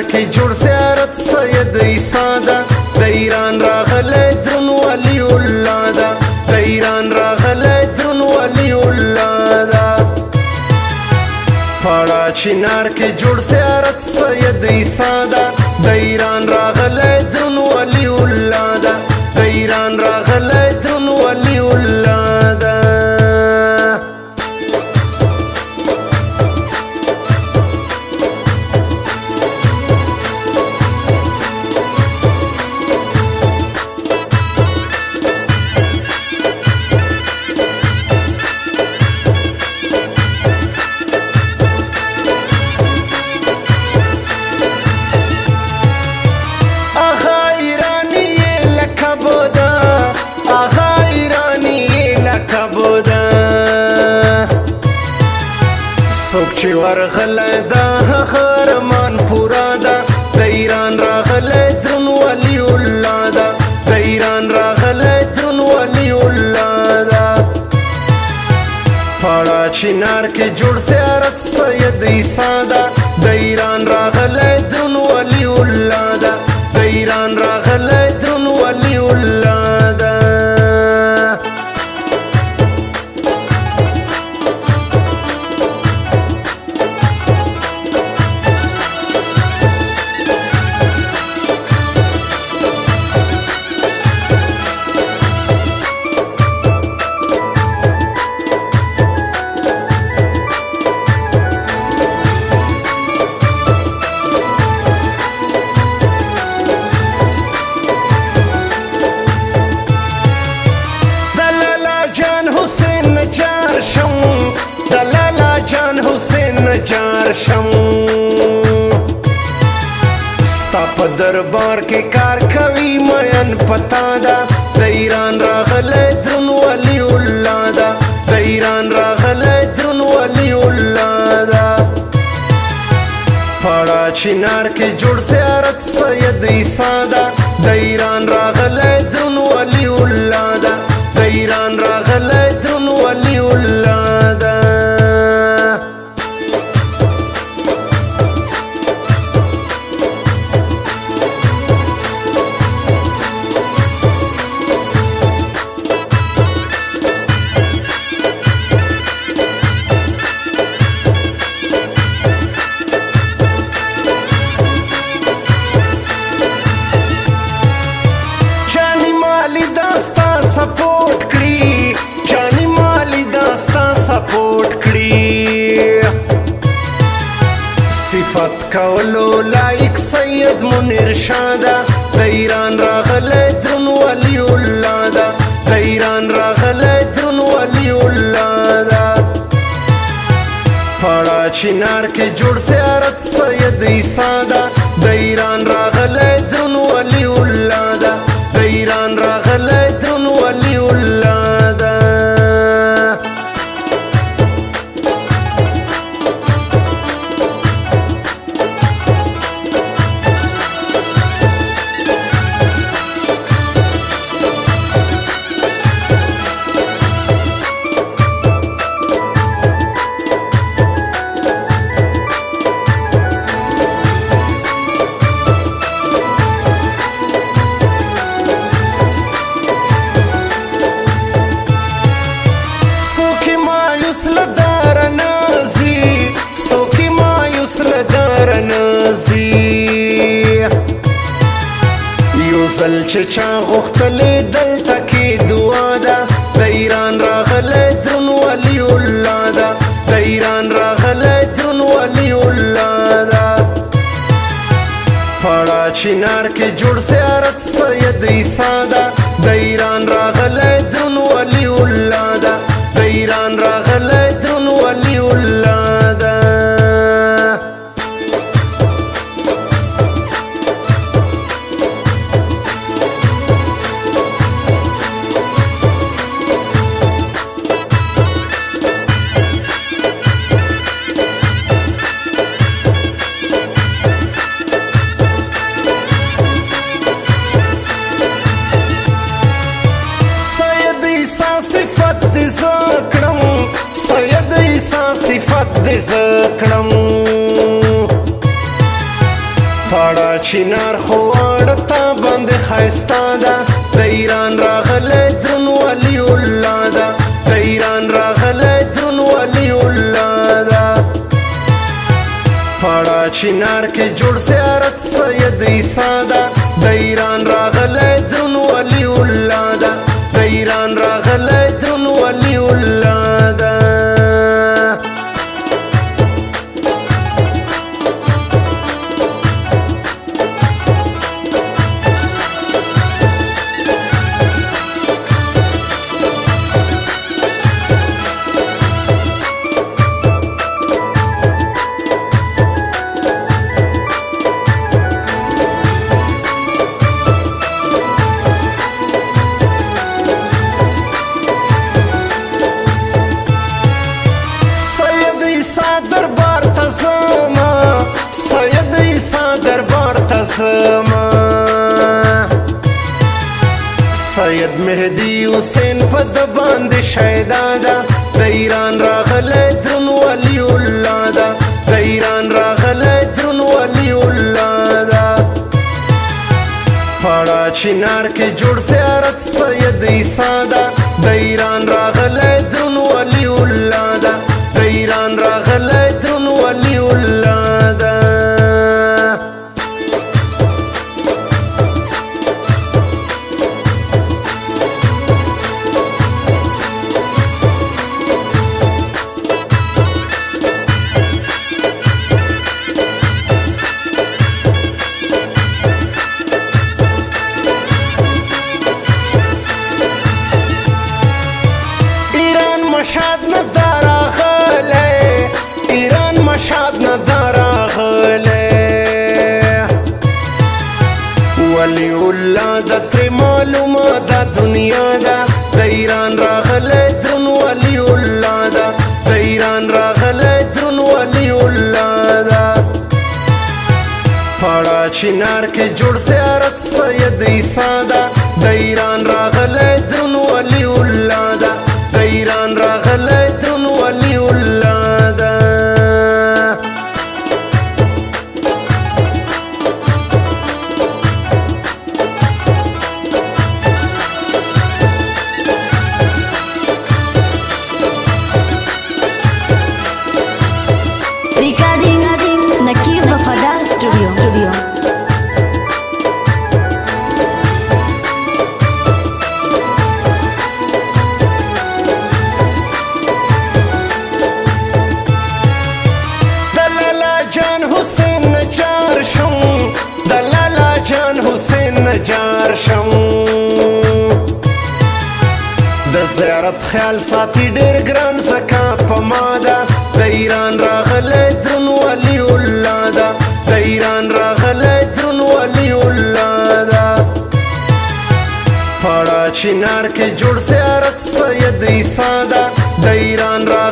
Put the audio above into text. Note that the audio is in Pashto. لار کې جوړ زیارت سید عیسی دا د ایران راغله درن ولی الله دا د ایران راغله درن ولی الله دا پړا چنار کې جوړ زیارت سید عیسی دا څوک چې ورغلی دا هغه ارمان پورا ده د ایران راغلی درون ولي الله ده د ایران راغلی درون ولي الله ده پاړه چنار کې جوړ سیارت سید عیسی ده په دربار کې کار کوي مین پتا دا د ایران راغله درن ولی الله دا د ایران راغله درن ولی الله دا پړا چنار کې جوړ سیارت سید عیسی دا صفات کولو لایق سید منیر شادا د ایران راغله درن ولی الله دا د ایران راغله درن ولی الله دا پړا چنار کې جوړ سیارت سید عیسی دا د ایران راغله چې چا غوښتلې دلته کې دعا ده د ایران راغلی درون ولی الله ده د ایران راغلی درون ولی الله ده پړه چنار کې جوړ سیارت سید عیسی ده دې زکړم تاړه چینار خواړه تا باندې خایستا ده د ایران راغلی درون ولی الله ده د ایران راغلی درون ولی الله ده تاړه چینار کې جوړ سیارت سید عیسی ده د ایران راغلی سما سید مهدی حسین په د باندې شهیدادا د ایران راغله درن ولی الله دا د ایران راغله درن ولی الله دا پاړه چنار کې جوړ سیارت سید عیسی د تر معلومه دا دنیا دا د ایران راغله درن ولی الله دا د ایران راغله درن ولی الله دا پړا چنار کې جوړ سیارت سید عیسی دا د ایران درشم د زیارت خیال ساتي ډیر ګران زکا په ما ده د ایران راغلی درون ولی الله ده د ایران راغلی درون ولی الله ده پړه چنار کې جوړ زیارت سید عیسی ده د ایران راغلی